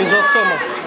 ризосома.